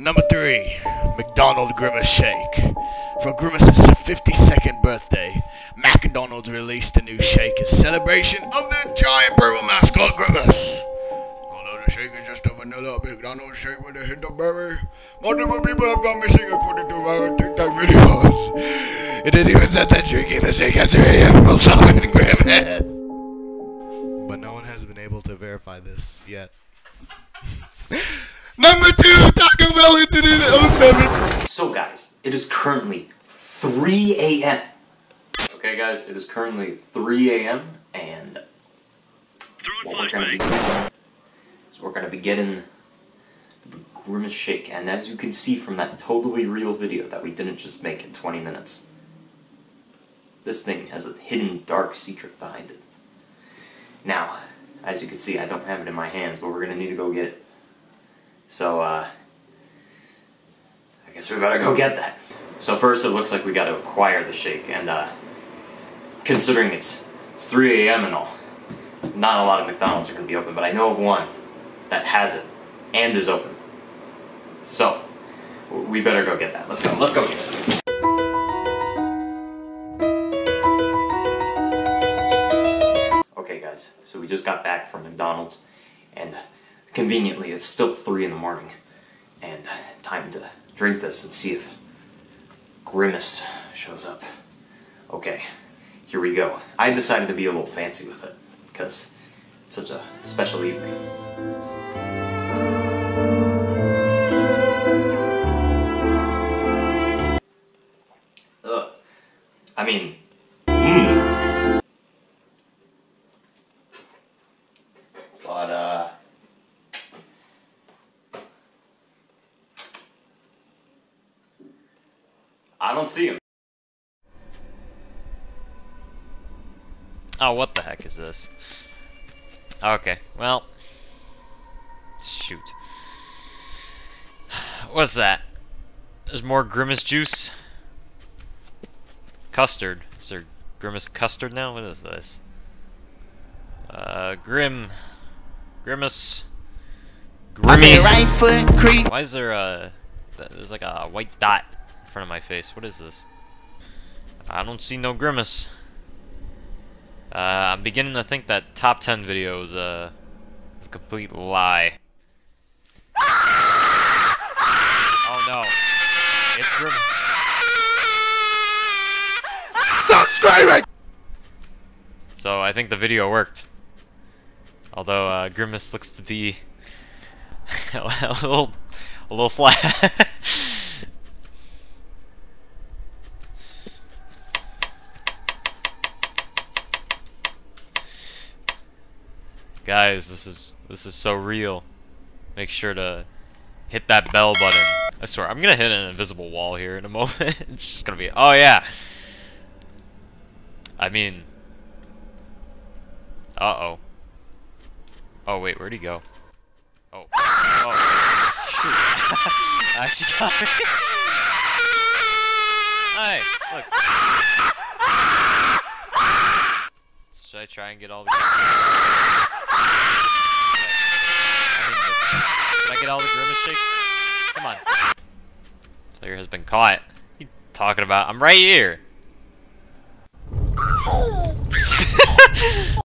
Number 3. McDonald Grimace Shake. For Grimace's 52nd birthday, McDonald's released a new shake in celebration of the giant purple mascot Grimace. Although the shake is just a vanilla McDonald's shake with a hint of berry, multiple people have gone missing according to viral TikTok videos. It is even said that drinking the shake at 3 a.m. will summon Grimace. But no one has been able to verify this yet. Number 2, 07. So guys, it is currently 3 a.m. Okay guys, it is currently 3 a.m. and what we're gonna be doing is we're gonna be getting the Grimace Shake, and as you can see from that totally real video that we didn't just make in 20 minutes, this thing has a hidden dark secret behind it. Now, as you can see, I don't have it in my hands, but we're gonna need to go get it. So, uh, guess we better go get that. So first it looks like we gotta acquire the shake, and uh, considering it's 3 a.m. and all, not a lot of McDonald's are gonna be open, but I know of one that has it, and is open. So, we better go get that. Let's go, let's go get it. Okay guys, so we just got back from McDonald's, and conveniently it's still 3 in the morning, time to drink this and see if Grimace shows up. Okay, here we go. I decided to be a little fancy with it, because it's such a special evening. I don't see him. Oh, what the heck is this? Okay, well. Shoot. What's that? There's more Grimace juice? Custard. Is there Grimace custard now? What is this? Uh, Grim. Grimace. Grimmy. right foot creep. Why is there a. There's like a white dot in front of my face. What is this? I don't see no Grimace. Uh, I'm beginning to think that top 10 video is a, is a complete lie. oh no. It's Grimace. Stop screaming! So I think the video worked. Although uh, Grimace looks to be a little, a little flat. Guys, this is this is so real. Make sure to hit that bell button. I swear, I'm gonna hit an invisible wall here in a moment. it's just gonna be. Oh yeah. I mean. Uh oh. Oh wait, where'd he go? Oh. Oh. Shoot. I actually got me. Hey, look. Should I try and get all the? Did I get all the grimace shakes? Come on. Player has been caught. What you talking about? I'm right here.